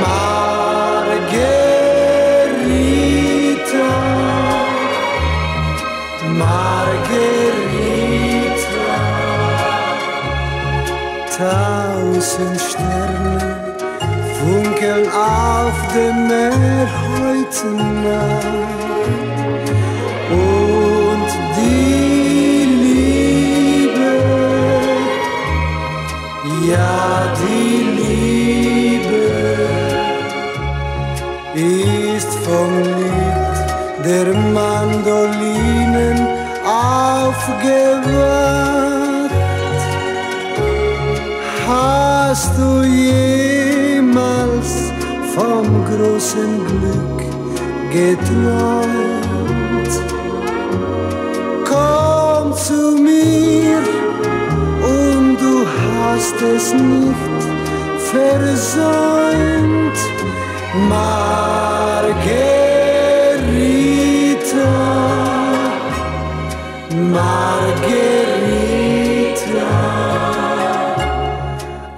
Margherita, Margherita, tausend Sterne funkeln auf dem Meer heute Nacht. Und die Liebe, ja die ist vom Lied der Mandolinen aufgewacht. Hast du jemals vom großen Glück geträumt? Komm zu mir und du hast es nicht versäumt. Margherita, Margherita,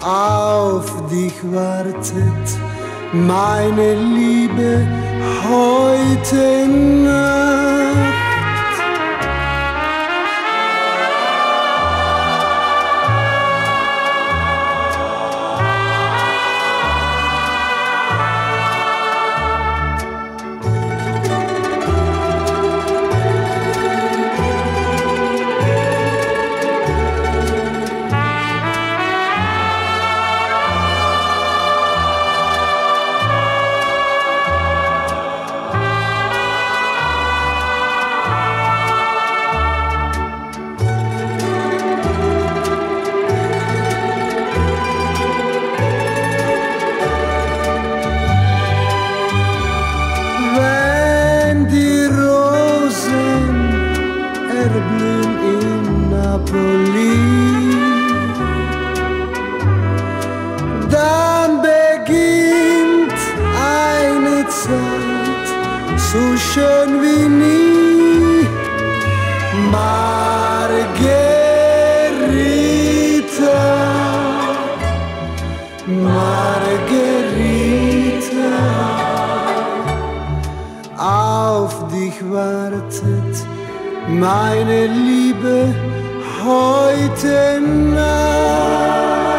auf dich wartet meine Liebe heute Nacht. So schön wie nie. Margherita, Margherita auf dich wartet meine Liebe heute Nacht.